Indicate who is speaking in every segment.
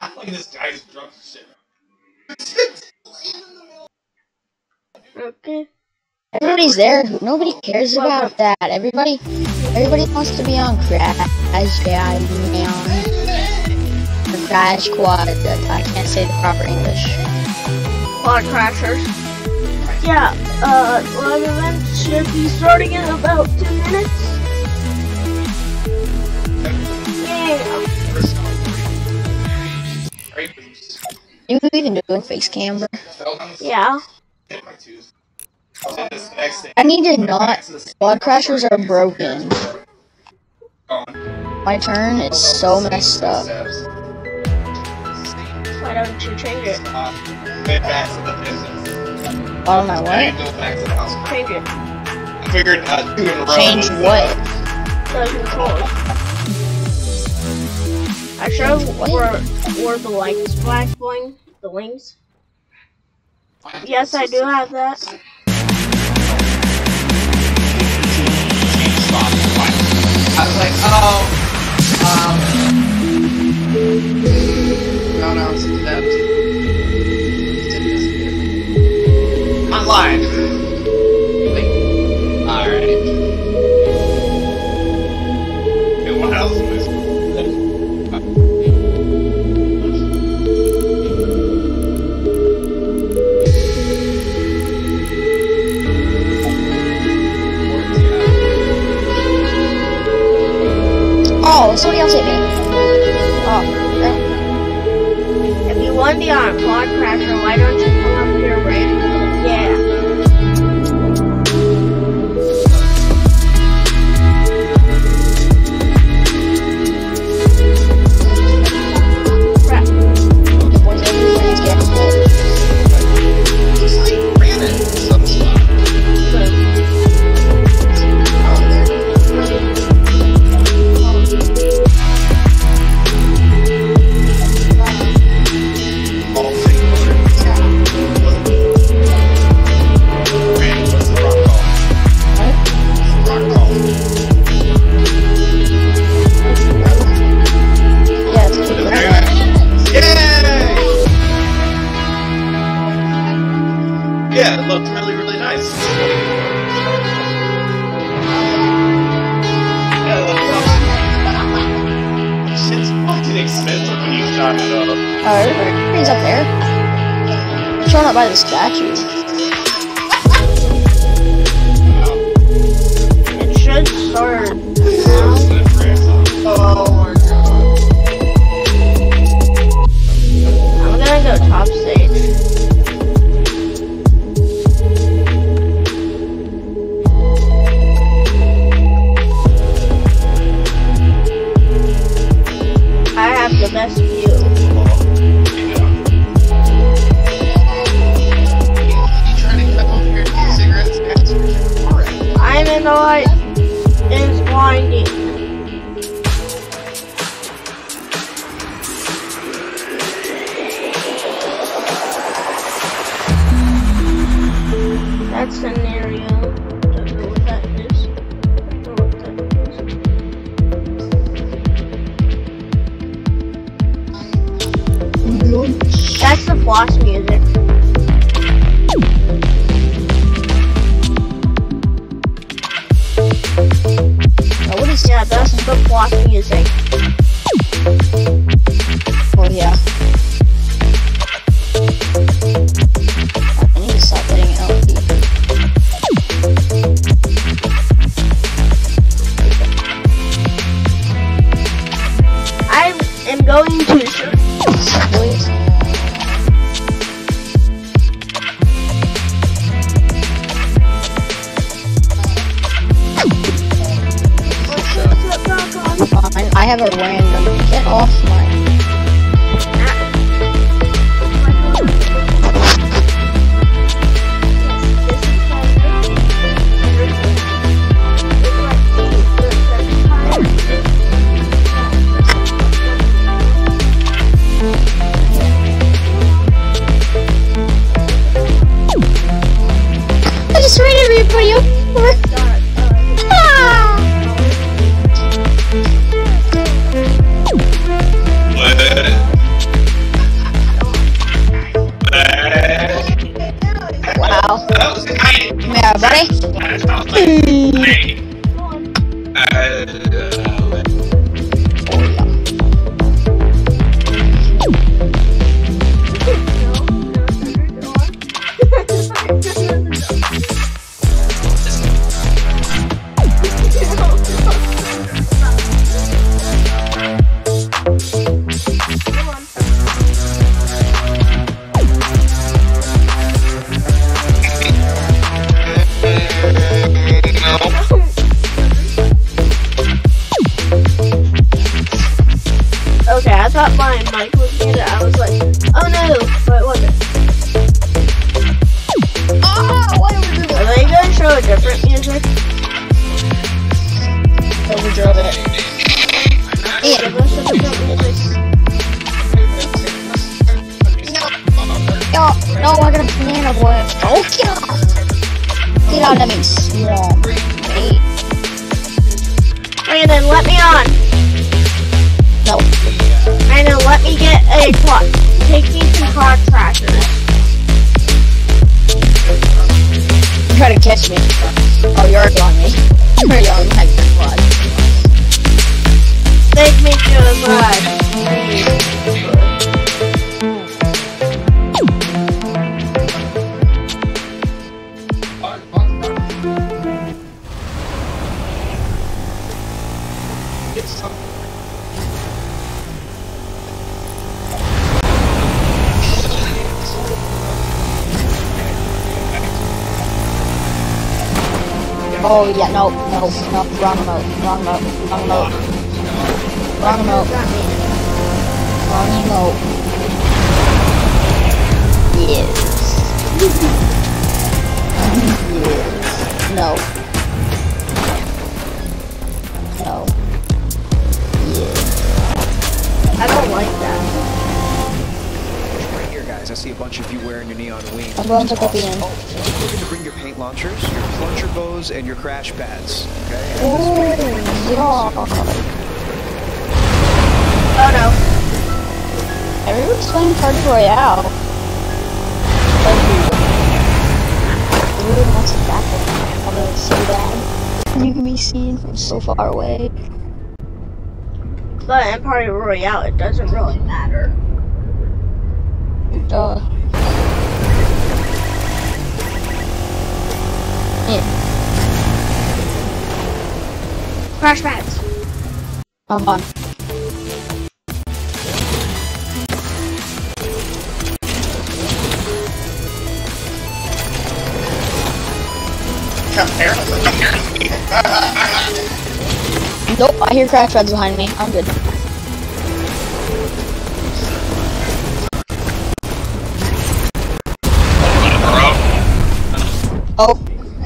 Speaker 1: Like this guy's drunk as shit.
Speaker 2: Okay.
Speaker 3: Everybody's there. Nobody cares about that. Everybody, everybody wants to be on Crash. Yeah, man. Or Crash Quad. I can't say the proper English.
Speaker 2: Quad crashers. Yeah, uh, live event should be starting in about two minutes. Yeah.
Speaker 3: You even doing face cam, bro?
Speaker 2: Yeah.
Speaker 1: Hit my twos. Then this next thing.
Speaker 3: I need to not. Quad crashers are broken. My turn is so messed up.
Speaker 2: Why don't you change it?
Speaker 1: Went back to the business.
Speaker 3: On my
Speaker 1: I
Speaker 3: way.
Speaker 1: didn't back to the house.
Speaker 2: Change it.
Speaker 1: I figured uh, two in a row.
Speaker 3: Change what?
Speaker 2: The controls. I show where, where the lights flash going, the wings. Yes, I do have that.
Speaker 1: I was like, oh, um, no, no, it's that. I'm live.
Speaker 3: Oh, somebody else hit me. Oh.
Speaker 2: If you want to be on a quad crasher, why don't you have
Speaker 3: a random. Get off
Speaker 2: Oh
Speaker 3: yeah, no, no, no, wrong mode, wrong mode, wrong mode. Wrong mode. Wrong mode. Yes. yes. No.
Speaker 4: guys. I see a bunch of you wearing your neon wings.
Speaker 3: I'm going to pick up
Speaker 4: the end. Oh, looking to bring your paint launchers, your plunger bows, and your crash pads. Okay.
Speaker 3: Ooh, yeah.
Speaker 2: Oh no.
Speaker 3: Everyone's playing Card Royale. Everyone wants to back it, although to so bad. You can be seen from so far away.
Speaker 2: But in Party Royale, it doesn't really matter
Speaker 3: door.
Speaker 2: Crash pads.
Speaker 3: Come on. nope, I hear crash pads behind me. I'm good. Oh,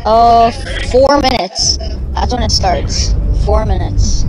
Speaker 3: uh, four minutes. That's when it starts. Four minutes.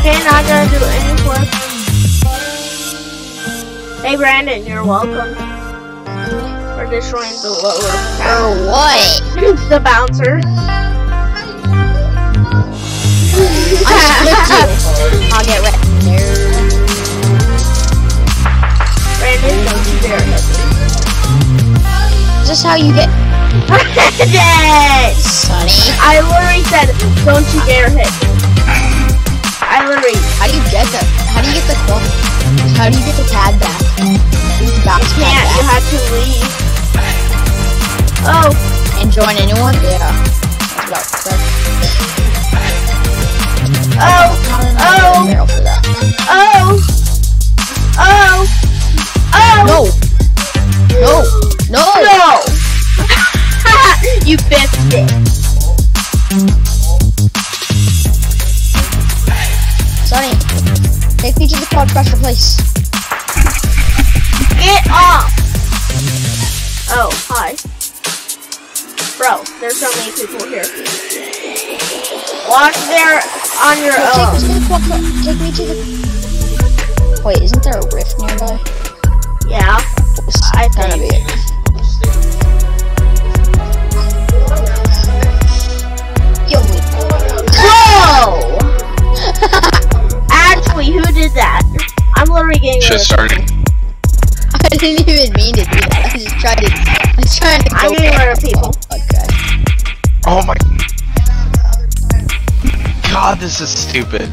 Speaker 2: Okay, not gonna do any flips. Hey Brandon, you're welcome. For destroying the lower
Speaker 3: For what?
Speaker 2: the bouncer.
Speaker 3: I slipped you. I'll get ready.
Speaker 2: Brandon, don't you dare hit
Speaker 3: Is this how you get.
Speaker 2: Brandon!
Speaker 3: Sunny?
Speaker 2: I literally said, don't you dare hit me.
Speaker 3: How do you get the how do you get the clock? How do you get the pad back? Bounce pad
Speaker 2: can't, you
Speaker 3: back.
Speaker 2: have to leave. Oh,
Speaker 3: And join a new one? Yeah. About
Speaker 2: oh, oh,
Speaker 3: Barrel for that.
Speaker 2: oh, oh, oh.
Speaker 3: No! No! No!
Speaker 2: No! you biffed it.
Speaker 3: Take me to the quad crusher place.
Speaker 2: Get off! Oh, hi. Bro, there's so many people here. Walk there on your
Speaker 3: Take
Speaker 2: own.
Speaker 3: me to the quad Take me to the. Wait, isn't there a rift nearby?
Speaker 2: Yeah, I
Speaker 3: Gotta be it. Yo, wait.
Speaker 2: Whoa! Actually, who did that? I'm literally getting rid
Speaker 1: Shit started.
Speaker 3: I didn't even mean to do that. I just tried to. I was trying to.
Speaker 2: I'm getting rid of people.
Speaker 3: Oh, okay.
Speaker 1: Oh my. God, this is stupid.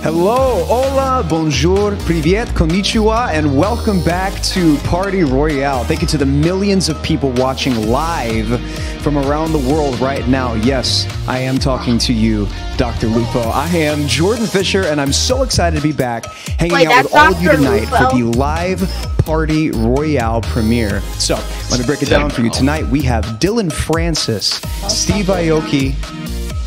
Speaker 4: Hello, hola, bonjour, privyet, konnichiwa, and welcome back to Party Royale. Thank you to the millions of people watching live from around the world right now. Yes, I am talking to you, Dr. Lupo. I am Jordan Fisher, and I'm so excited to be back hanging
Speaker 2: Wait,
Speaker 4: out with all of you tonight
Speaker 2: Lupo?
Speaker 4: for the live Party Royale premiere. So, let me break it down for you. Tonight, we have Dillon Francis, Steve Aoki,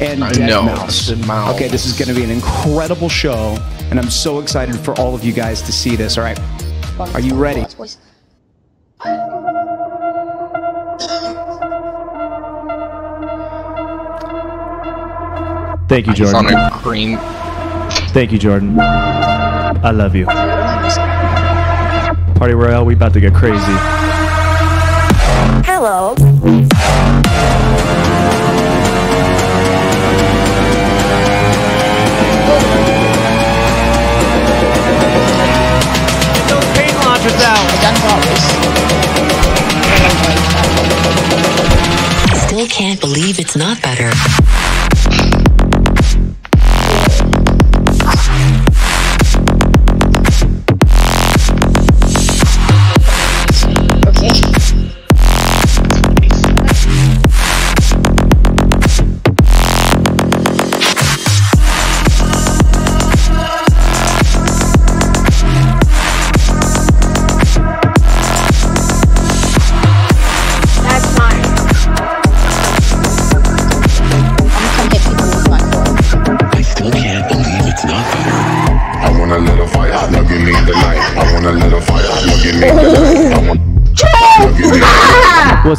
Speaker 4: and
Speaker 1: I
Speaker 4: Dead
Speaker 1: know,
Speaker 4: Mouse.
Speaker 1: Mouse.
Speaker 4: Okay, this is going to be an incredible show, and I'm so excited for all of you guys to see this. All right, Are you ready?
Speaker 5: Thank you,
Speaker 1: It's on
Speaker 5: Jordan.
Speaker 1: a green.
Speaker 5: Thank you, Jordan. I love you. Party Royale, we about to get crazy.
Speaker 2: Hello.
Speaker 6: Can't believe it's not better.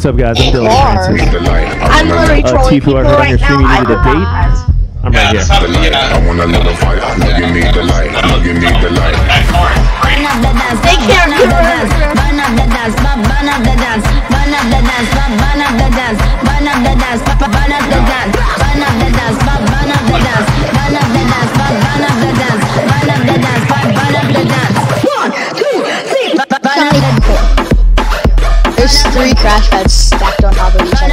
Speaker 5: What's up, guys? I'm Dillon
Speaker 3: Bar.
Speaker 5: Francis.
Speaker 7: I
Speaker 2: I'm literally
Speaker 5: Uh,
Speaker 2: trolling
Speaker 5: Tfue, I
Speaker 2: people
Speaker 5: heard on
Speaker 2: right
Speaker 5: your stream
Speaker 2: now.
Speaker 5: you
Speaker 2: I
Speaker 5: needed a date.
Speaker 2: forgot.
Speaker 5: I'm right here.
Speaker 7: the light. I wanna let a fire, now give me the light. Now give me the light.
Speaker 2: They can't do it.
Speaker 3: Somebody three crash pads stacked on top of each other.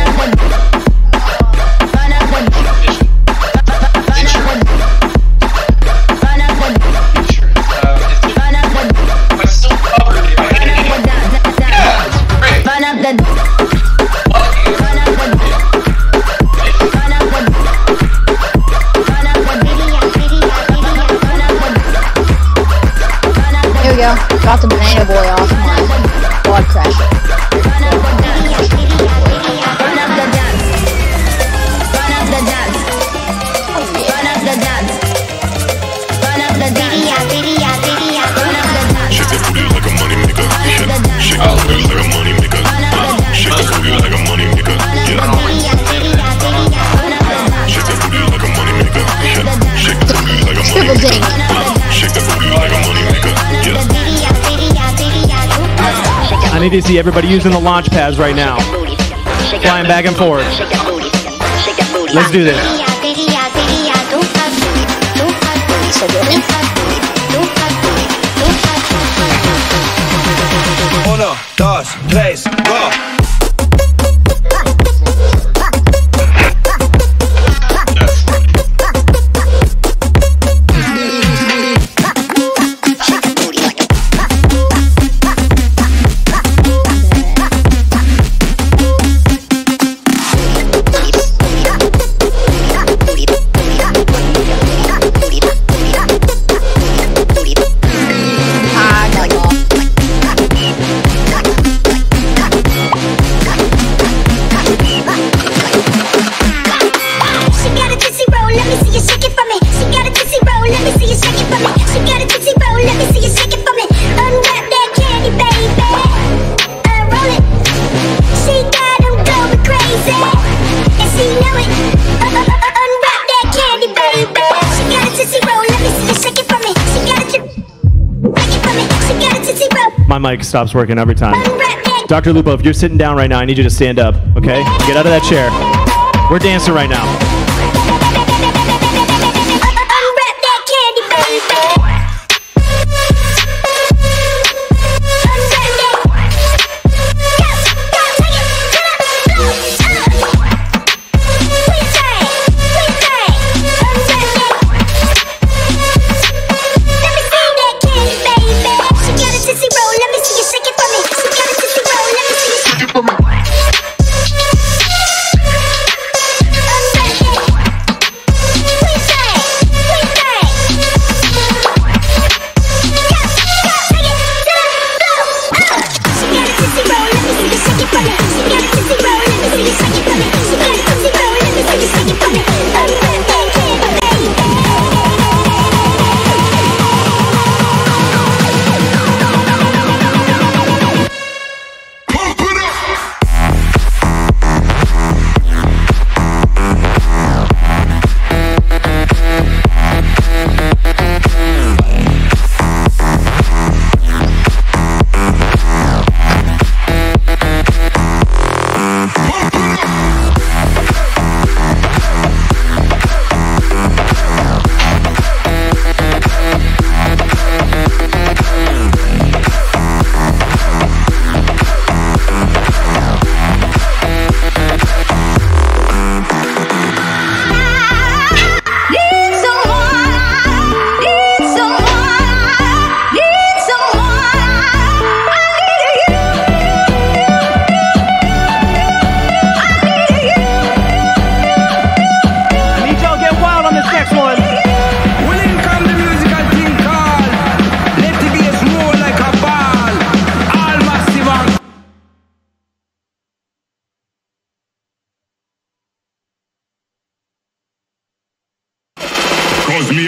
Speaker 5: need to see everybody using the launch pads right now. Flying back and forth. Let's do this. My mic stops working every time. Dr. Lupo, if you're sitting down right now, I need you to stand up, okay? Get out of that chair. We're dancing right now.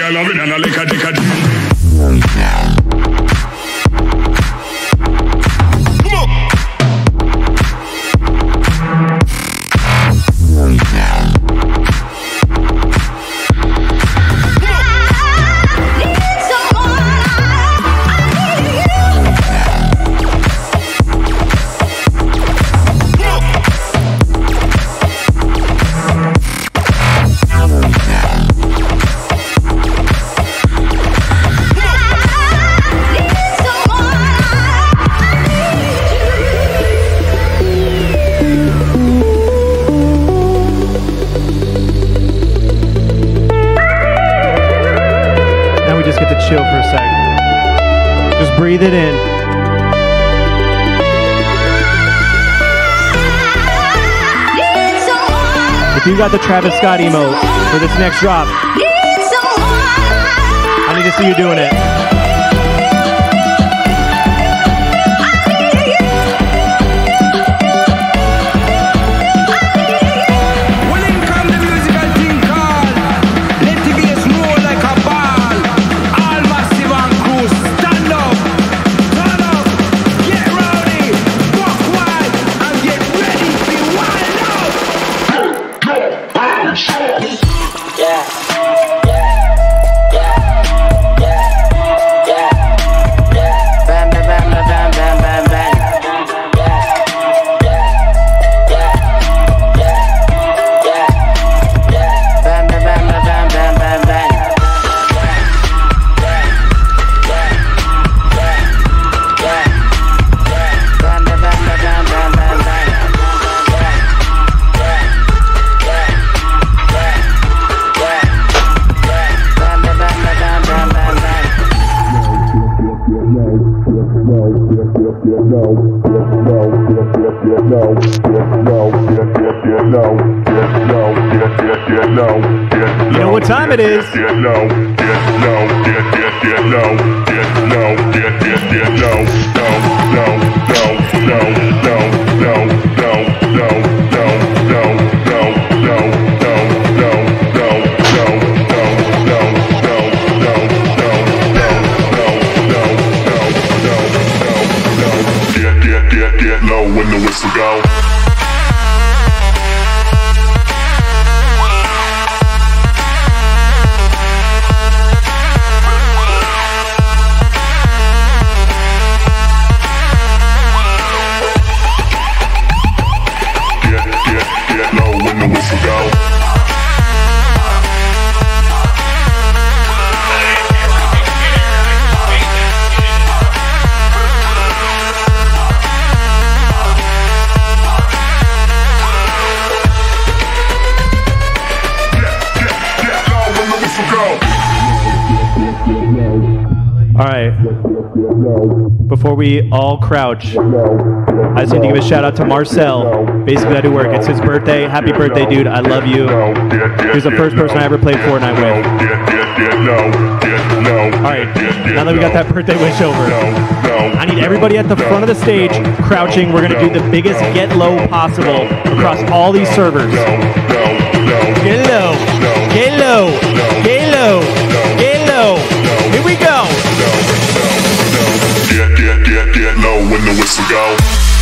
Speaker 8: I
Speaker 7: love it and I like a like a
Speaker 5: got the Travis Scott emote for this next drop. I need to see you doing it.
Speaker 9: You
Speaker 10: know what time it is.
Speaker 9: no, no, no, no, no.
Speaker 10: Before we all crouch, I just need to give a shout out to Marcel. Basically, I do work. It's his birthday. Happy birthday, dude. I love you. He was the first person I ever played Fortnite with. All right, now that we got that birthday wish over, I need everybody at the front of the stage crouching. We're going to do the biggest get low possible across all these servers. Get low. Get low. Get low. Get low. Here we go.
Speaker 9: when the whistle go.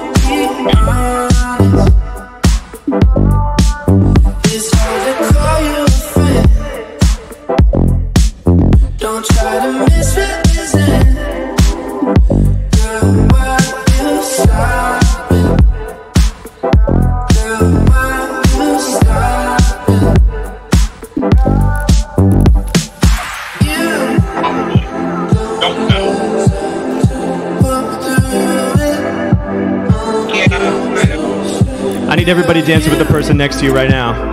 Speaker 10: dancing with the person next to you right now.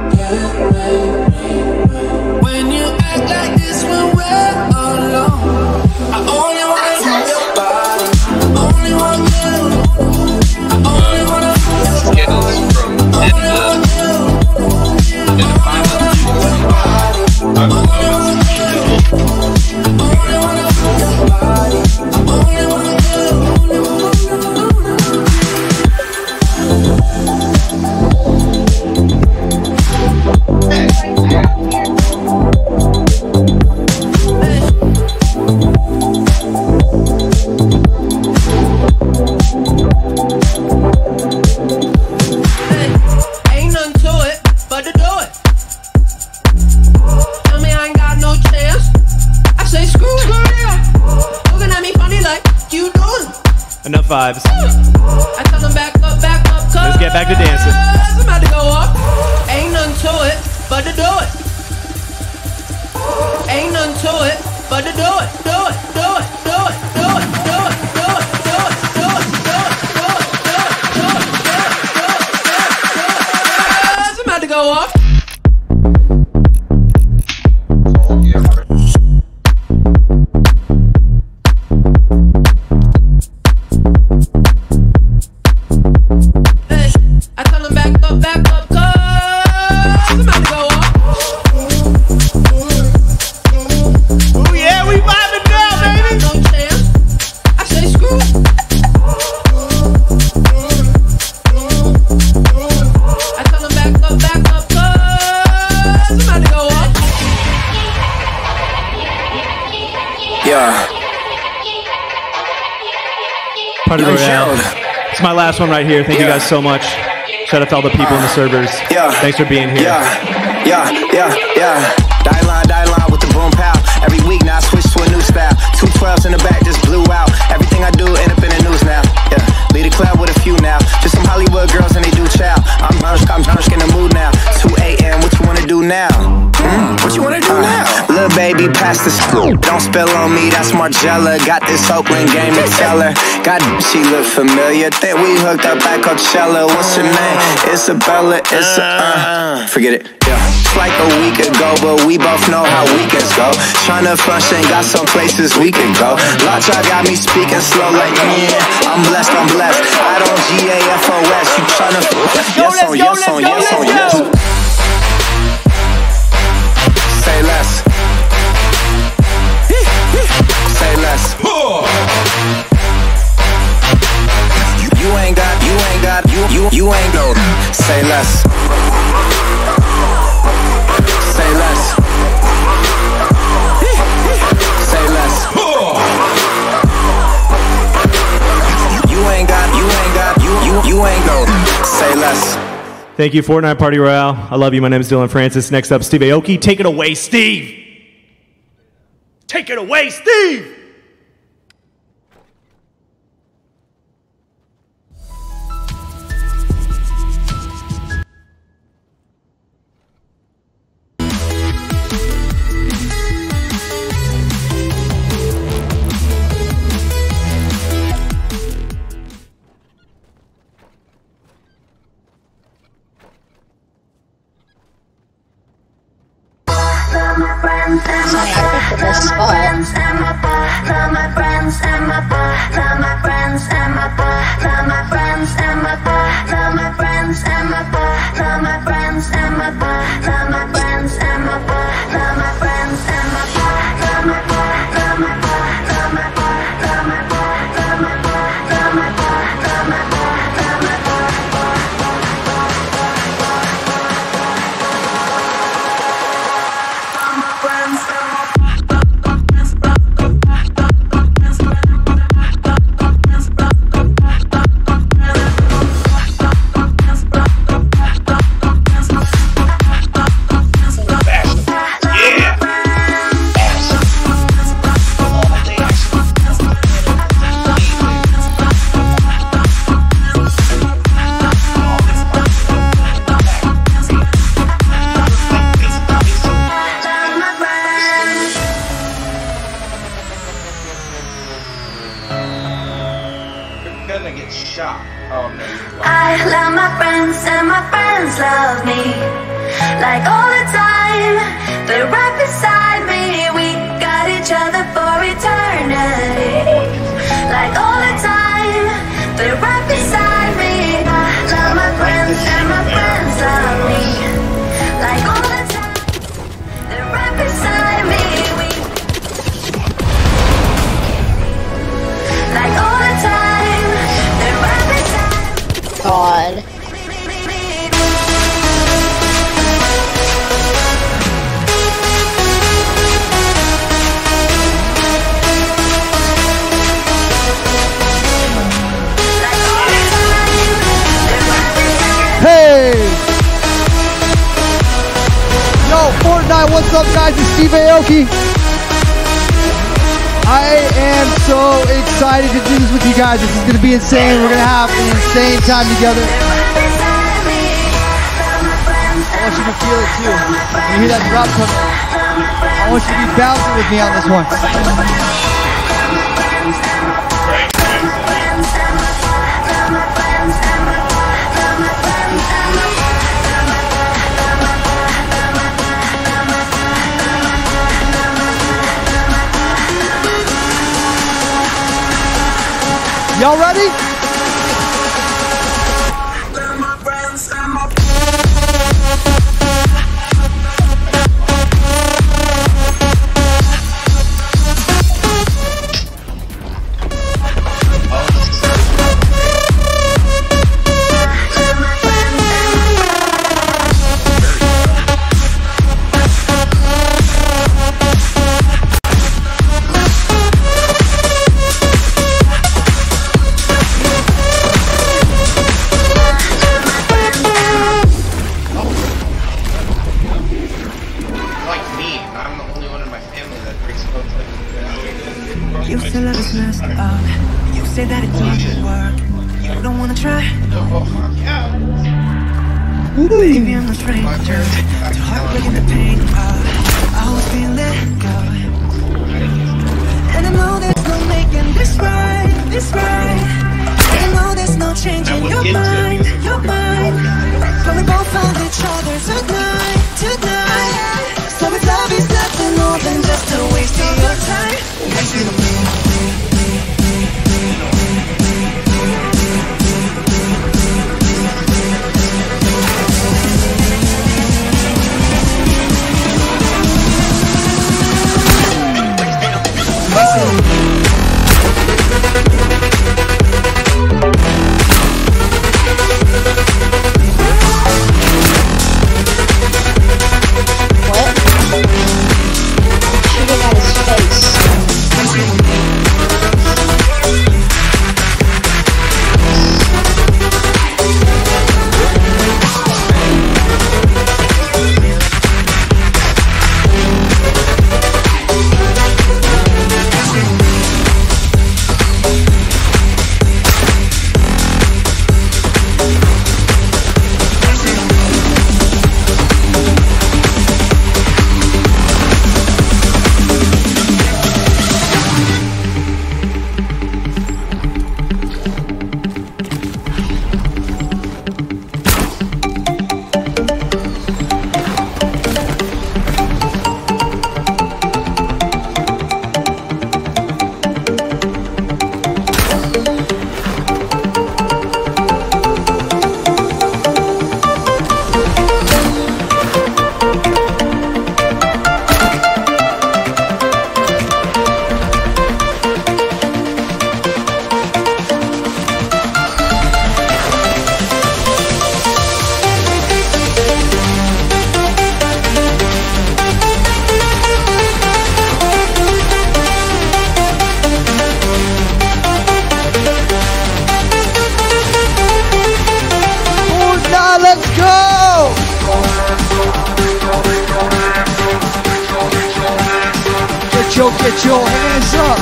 Speaker 7: Last one right here. Thank you guys so much. Shout out to all the people in the servers.
Speaker 11: Yeah.
Speaker 7: Thanks for being here.
Speaker 11: Yeah, yeah, yeah, yeah. Die line, die line with the boom pow. Every week now I switch to a new style. Two twelves in the back just blew out. Everything I do end up in the news now. Yeah, lead with a few now. Just some Hollywood girls and they do chow. I'm I'm I'm in the mood now. 2 a.m. What you wanna do now? Hmm? What you wanna do now? Little baby, pass the spoon. Don't spill on me, that's Margella. Got this Oakland game to tell her. God, she look familiar. Think we hooked up at Coachella. What's your name? Isabella. It's a, uh, forget it. Yeah. It's like a week ago, but we both know how weekends go. Tryna flush function, got some places we can go. Lot got me speaking slow like, yeah, I'm blessed, I'm blessed. I don't G-A-F-O-S. You tryna, yes on, yes on, yes on, yes. Less.
Speaker 7: Thank you, Fortnite Party Royale. I love you. My name is Dillon Francis. Next up, Steve Aoki. Take it away, Steve. Take it away, Steve.
Speaker 1: Yeah.
Speaker 8: Love me. Like all the time, they're right beside
Speaker 12: what's up, guys? It's Steve Aoki. I am so excited to do this with you guys. This is going to be insane. We're going to have an insane time together. I want you to feel it too. You hear that drop coming, I want you to be bouncing with me on this one. Y'all ready?
Speaker 13: Say love is messed up. You say that it don't work. You don't wanna try. Baby, I'm no stranger to heartbreak and the pain. I was being let go. And I know there's no making this right, this right. And I know there's no changing your mind, your mind. But we both found each other tonight, tonight. So if love is nothing more than just a waste of your time,
Speaker 12: Shooting
Speaker 8: Get your, hands up.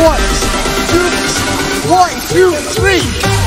Speaker 8: One, two, one, two, three.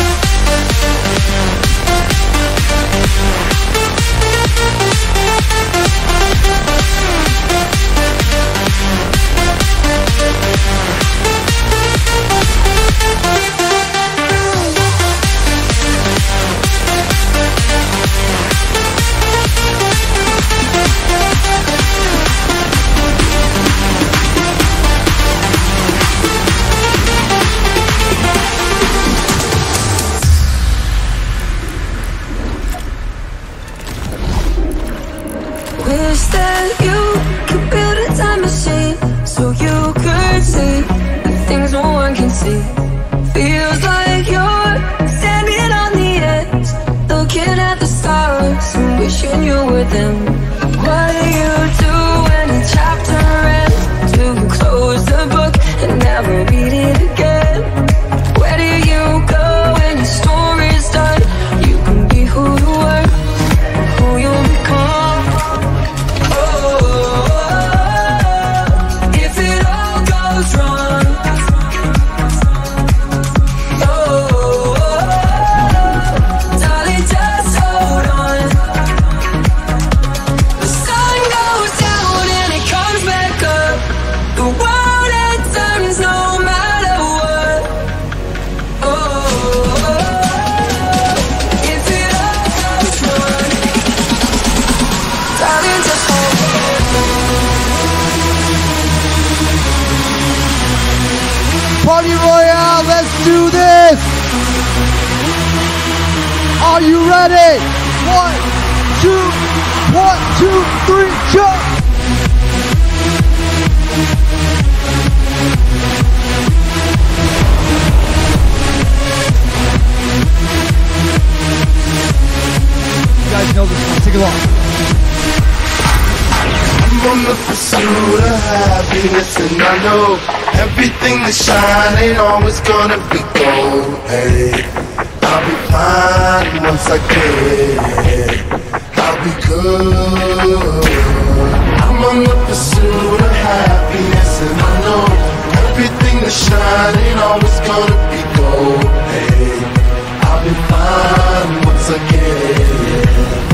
Speaker 8: Party Royale, let's do this! Are you ready? One, two, one, two, three, jump! You guys know this one, sing along.
Speaker 14: On the pursuit of happiness and I know everything that shine ain't always gonna be gold. Hey, I'll be fine once I get it. I'll be good. I'm on the pursuit of happiness and I know everything that shine ain't always gonna be gold. Hey, I'll be fine once I get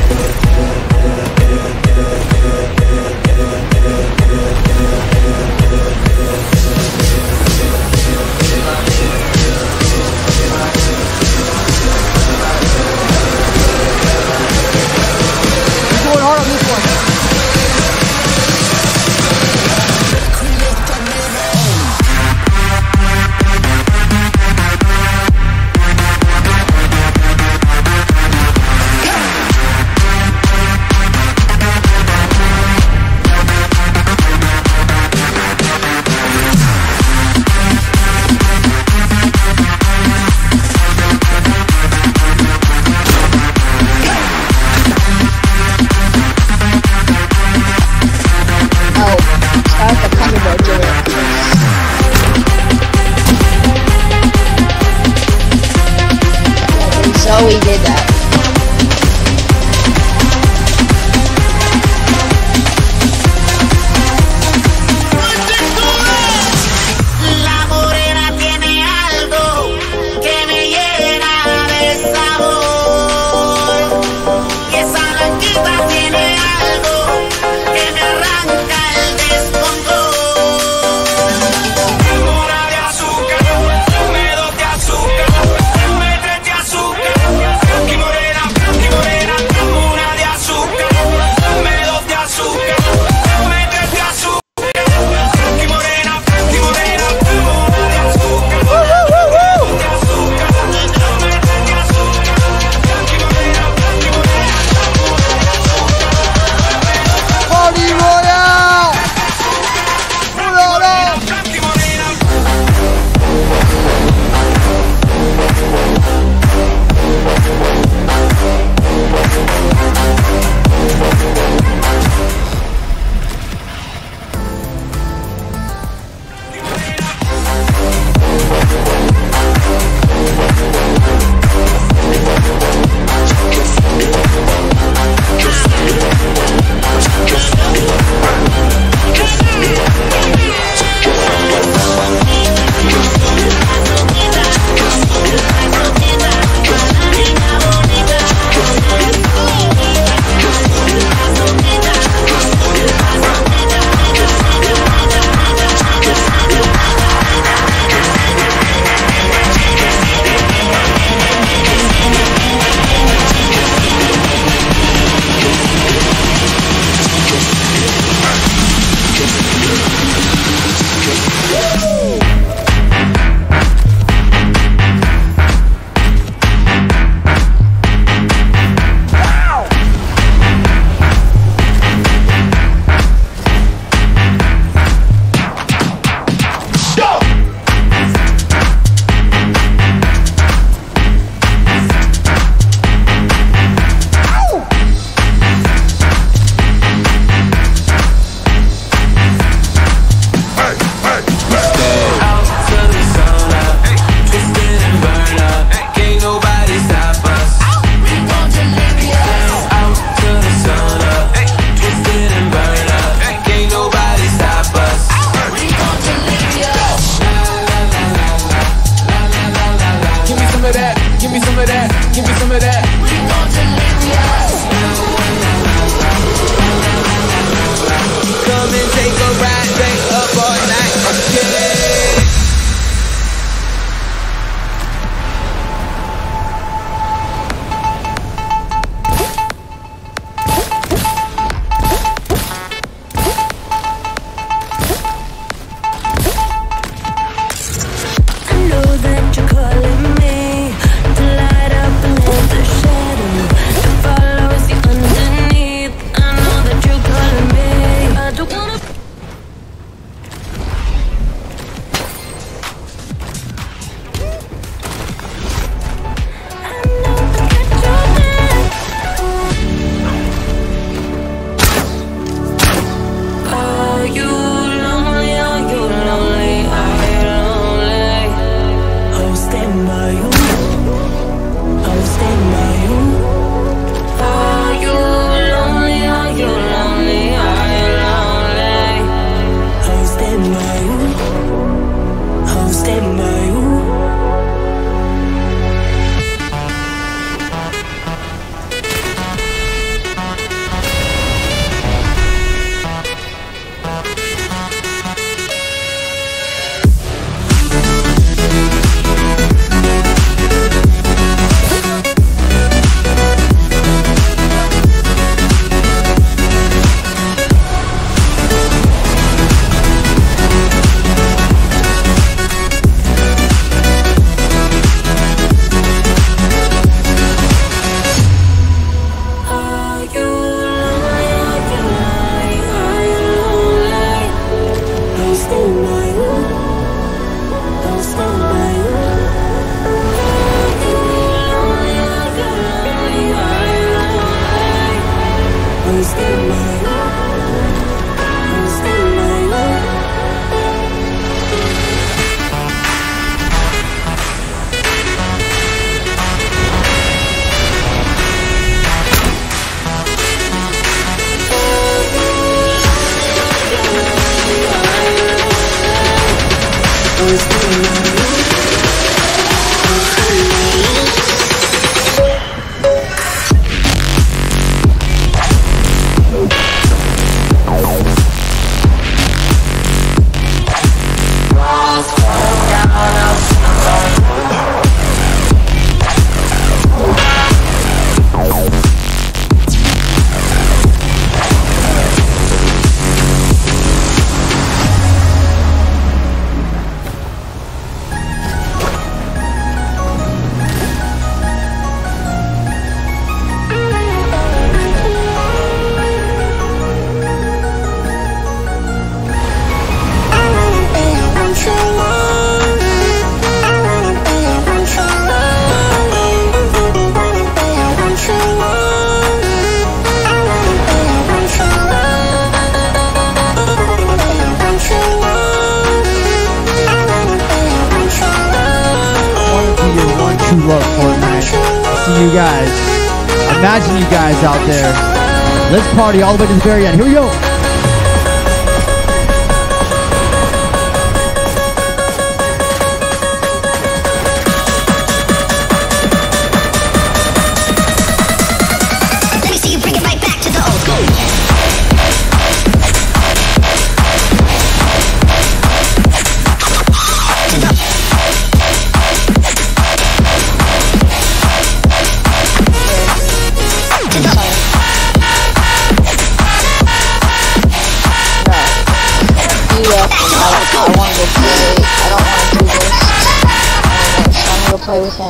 Speaker 3: with.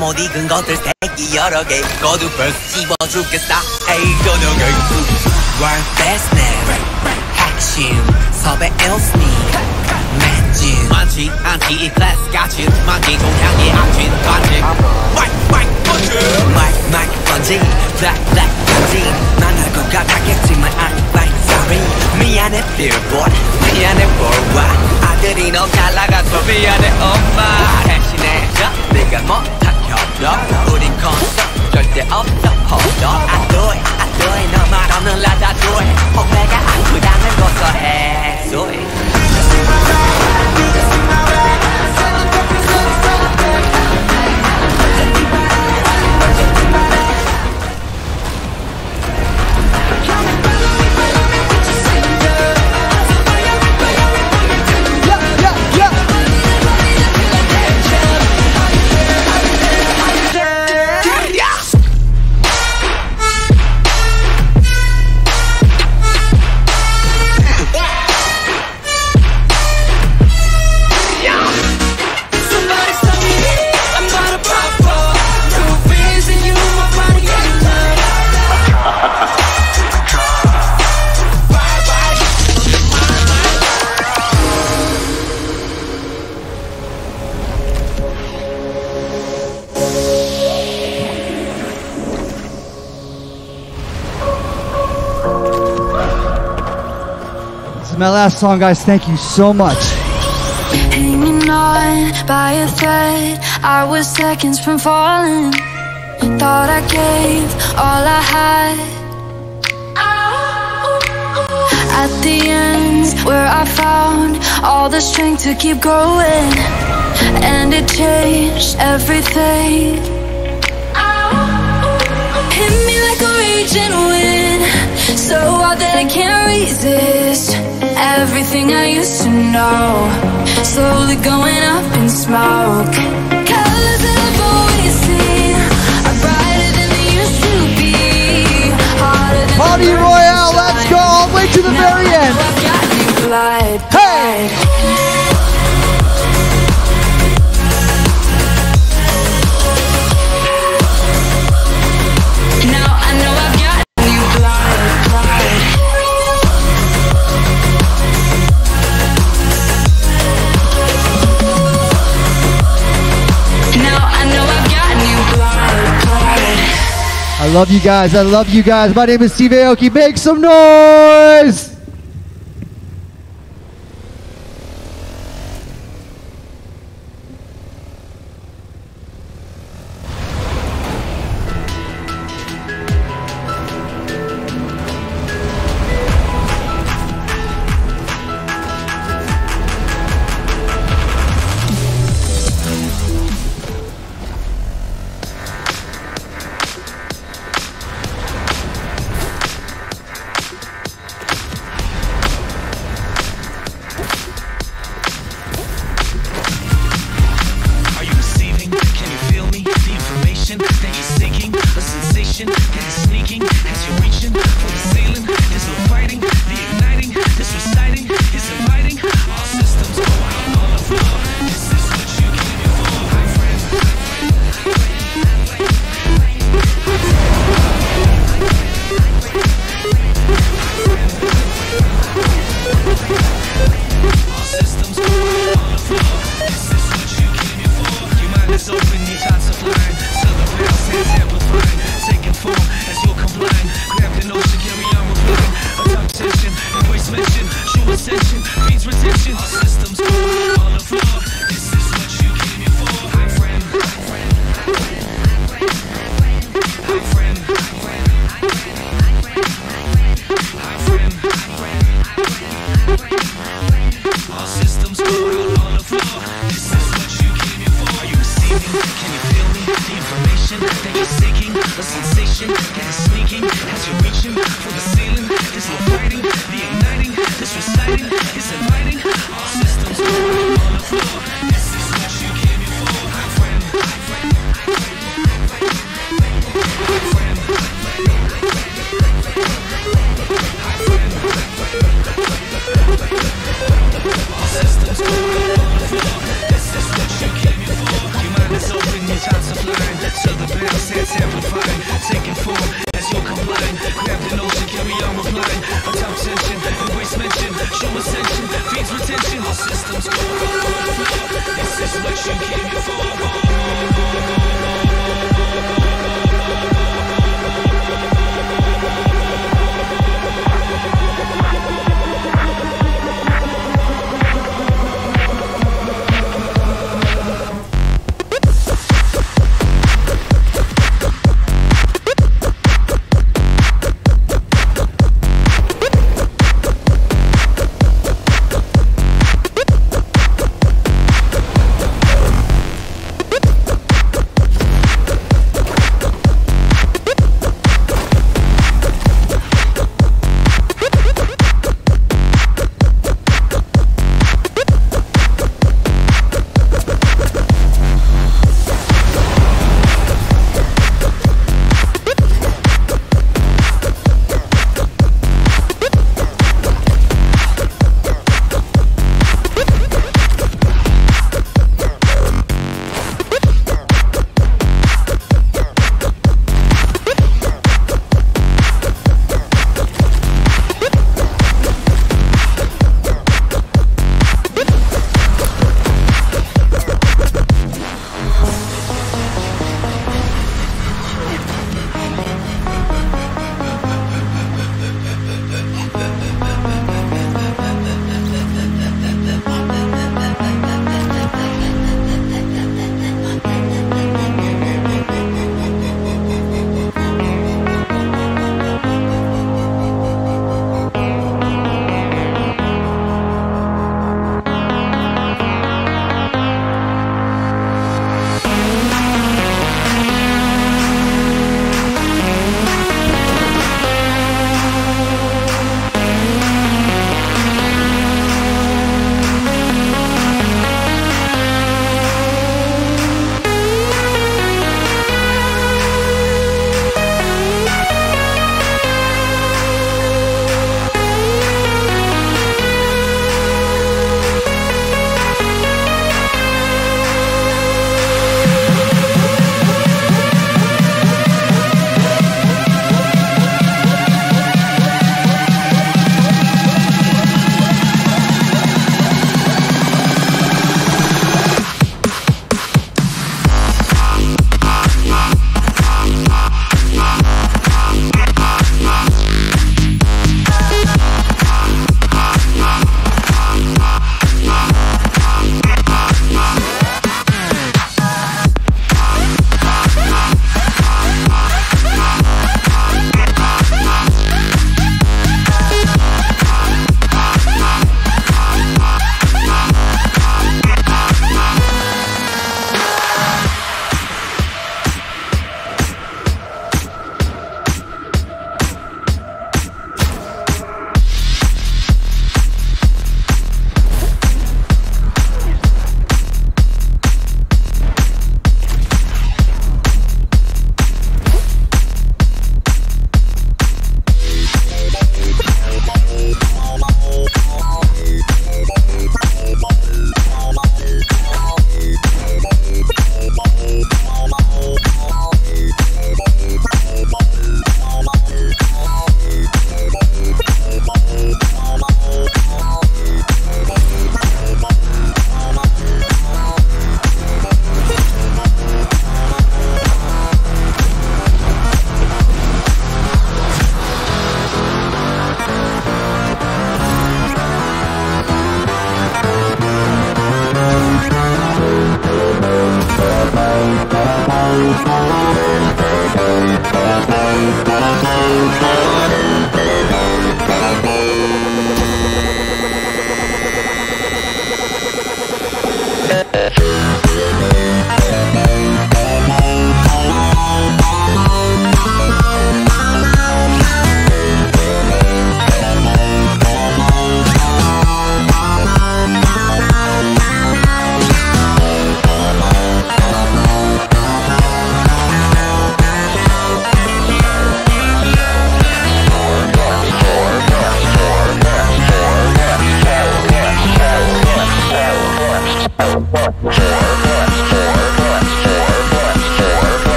Speaker 15: 못 익은 것들 새끼 여러 개 거두벌 씹어 죽겠다. 에이 저녁에 One fast name 핵심 섭외 일스니 매진. 많지 않지 이 클래스 같이 만기 동향의 악진 관직 마이크 마이크 번지 마이크 마이크 번지 블랙 블랙 번지 만날 것 같았겠지만 아니 like sorry. 미안해 billboard 미안해 worldwide. 아들이 너무 잘 나가서 미안해 엄마. 대신해줘 네가 못한 협력 우린 컨셉 절대 없어. on I do it I do it 너말 없는 라자 do it 오메가 아프다는 고소해
Speaker 16: my last song, guys. Thank you so much.
Speaker 8: Hanging on by a thread, I was seconds from falling. Thought I gave all I had. At the end, where I found all the strength to keep going, and it changed everything. Hit me like a raging wind, so hard that I can't resist everything I used to know. Slowly going up in smoke.
Speaker 16: Party Royale, let's go all the way to the very end. Hey! love you guys. I love you guys. My name is Steve Aoki. Make some noise!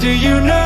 Speaker 9: Do you know?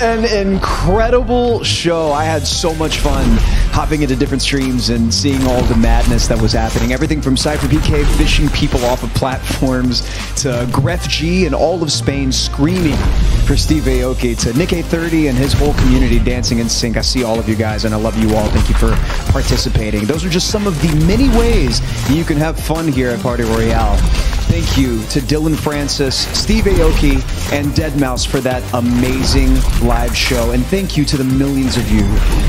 Speaker 4: An incredible show. I had so much fun hopping into different streams and seeing all the madness that was happening. Everything from SypherPK fishing people off of platforms to Grefg and all of Spain screaming for Steve Aoki to NickEh30 and his whole community dancing in sync. I see all of you guys and I love you all. Thank you for participating. Those are just some of the many ways you can have fun here at Party Royale. Thank you to Dillon Francis, Steve Aoki, and Deadmau5 for that amazing live show. And thank you to the millions of you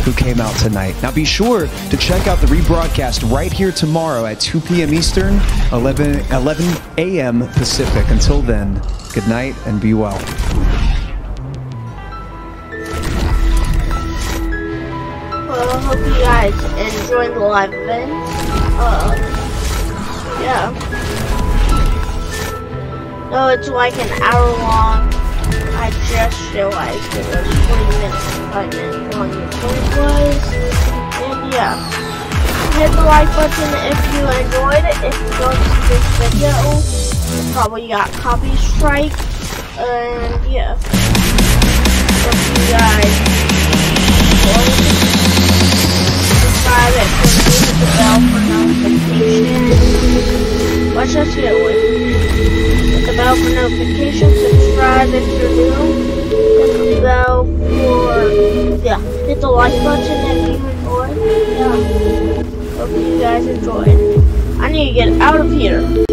Speaker 4: who came out tonight. Now be sure to check out the rebroadcast right here tomorrow at 2 p.m. Eastern, 11, 11 a.m. Pacific. Until then, good night and be well.
Speaker 2: Well, I hope you guys enjoyed the live event. Uh, yeah. No, it's like an hour long. I just realized it was 20 minutes, 5 minutes long it was. And yeah. Hit the like button if you enjoyed it. If you don't see this video, you probably got copy strike. And yeah. Hope you guys subscribe and hit the bell for notifications. Watch us get notifications, subscribe if you're new, hit the bell for, yeah, hit the like button if you enjoyed. Yeah, hope you guys enjoyed. I need to get out of here.